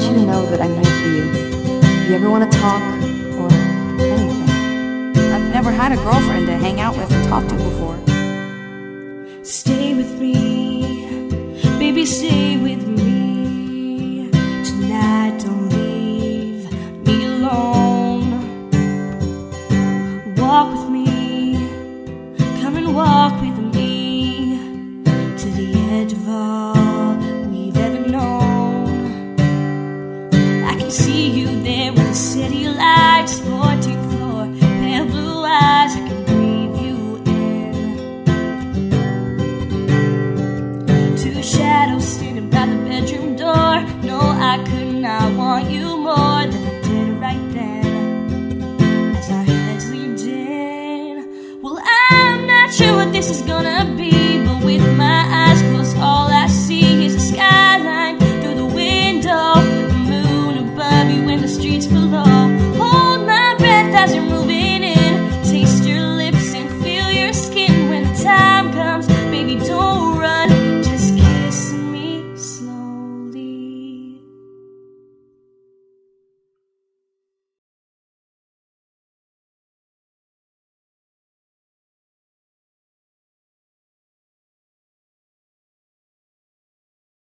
want you to know that I'm here for you. If you ever want to talk or anything. I've never had a girlfriend to hang out with and talk to before. Stay with me, baby, stay with me. Tonight, don't leave me alone. Walk with me, come and walk with me to the edge of all Two shadows standing by the bedroom door. No, I could not want you more than I did right then. As our heads leaned in, well, I'm not sure what this is gonna be.